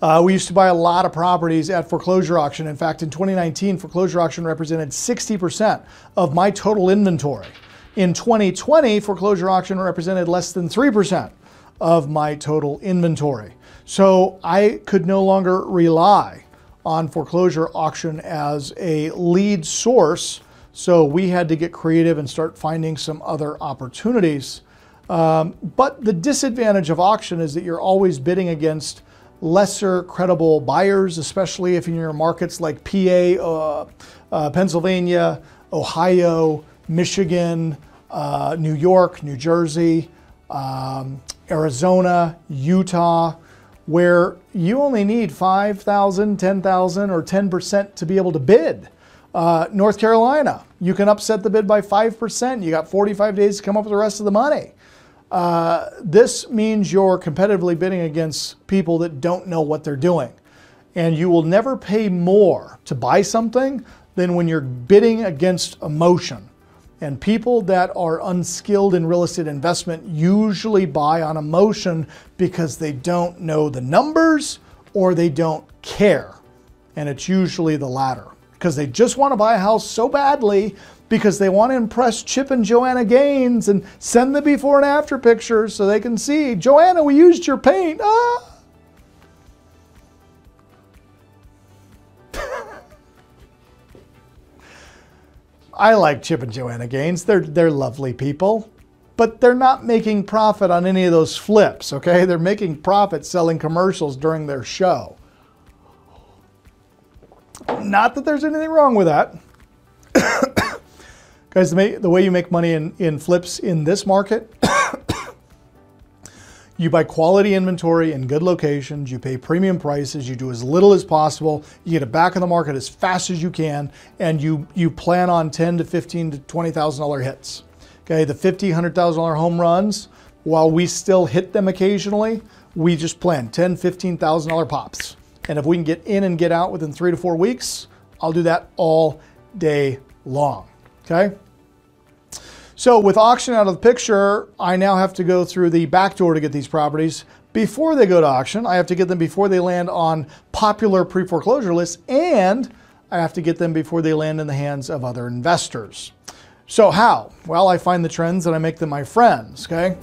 Uh, we used to buy a lot of properties at foreclosure auction. In fact, in 2019, foreclosure auction represented 60% of my total inventory. In 2020, foreclosure auction represented less than 3% of my total inventory. So I could no longer rely on foreclosure auction as a lead source. So we had to get creative and start finding some other opportunities. Um, but the disadvantage of auction is that you're always bidding against lesser credible buyers, especially if you're in markets like PA, uh, uh, Pennsylvania, Ohio, Michigan, uh, New York, New Jersey, um, Arizona, Utah, where you only need 5,000, 10,000, or 10% to be able to bid. Uh, North Carolina, you can upset the bid by 5%. You got 45 days to come up with the rest of the money. Uh, this means you're competitively bidding against people that don't know what they're doing. And you will never pay more to buy something than when you're bidding against emotion. And people that are unskilled in real estate investment usually buy on emotion because they don't know the numbers or they don't care. And it's usually the latter because they just want to buy a house so badly because they want to impress Chip and Joanna Gaines and send the before and after pictures so they can see, Joanna, we used your paint. Ah. I like Chip and Joanna Gaines. They're, they're lovely people, but they're not making profit on any of those flips, okay? They're making profit selling commercials during their show. Not that there's anything wrong with that. Guys, the way you make money in, in flips in this market, you buy quality inventory in good locations, you pay premium prices, you do as little as possible, you get it back in the market as fast as you can, and you, you plan on 10 to 15 to $20,000 hits. Okay, the $50,000, $100,000 home runs, while we still hit them occasionally, we just plan 10, $15,000 pops. And if we can get in and get out within three to four weeks, I'll do that all day long, okay? So with auction out of the picture, I now have to go through the back door to get these properties. Before they go to auction, I have to get them before they land on popular pre-foreclosure lists and I have to get them before they land in the hands of other investors. So how? Well, I find the trends and I make them my friends, okay?